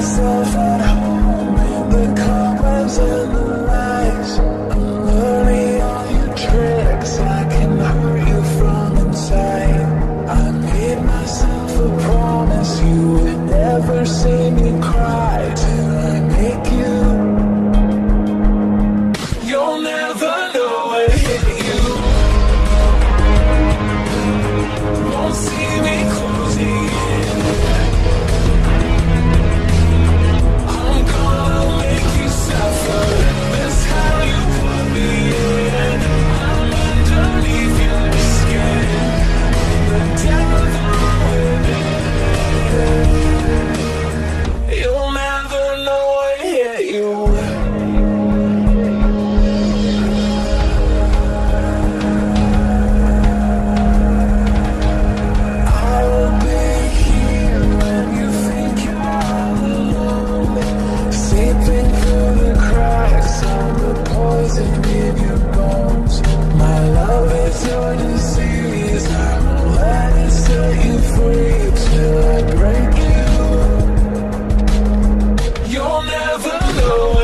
myself at home. The cobwebs and the lies. I'm learning all your tricks. I can hurt you from inside. I made myself a promise you would never see. know